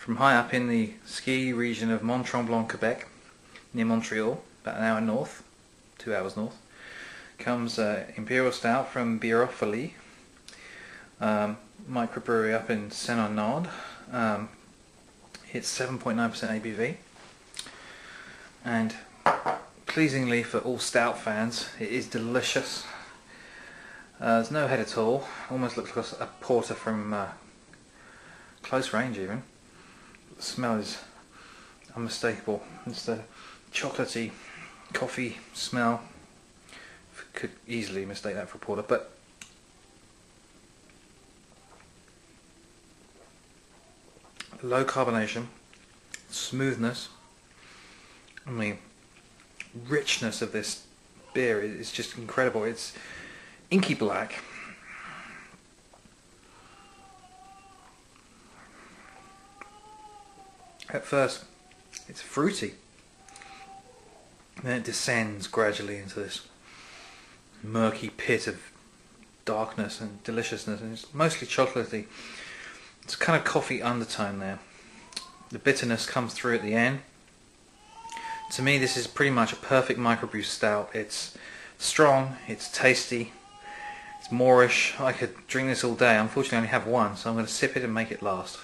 From high up in the ski region of Mont Tremblant, Quebec, near Montreal, about an hour north, two hours north, comes uh, Imperial Stout from Beeropholie, um, microbrewery up in Saint-Arnaud. Um, it's 7.9% ABV. And pleasingly for all stout fans, it is delicious. Uh, there's no head at all. Almost looks like a porter from uh, close range even. Smell is unmistakable. It's the chocolatey coffee smell. Could easily mistake that for a porter, but low carbonation, smoothness, and the richness of this beer is just incredible. It's inky black. At first, it's fruity. Then it descends gradually into this murky pit of darkness and deliciousness, and it's mostly chocolatey. It's kind of coffee undertone there. The bitterness comes through at the end. To me, this is pretty much a perfect microbrew stout. It's strong, it's tasty, it's Moorish. I could drink this all day. Unfortunately, I only have one, so I'm going to sip it and make it last.